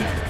Yeah.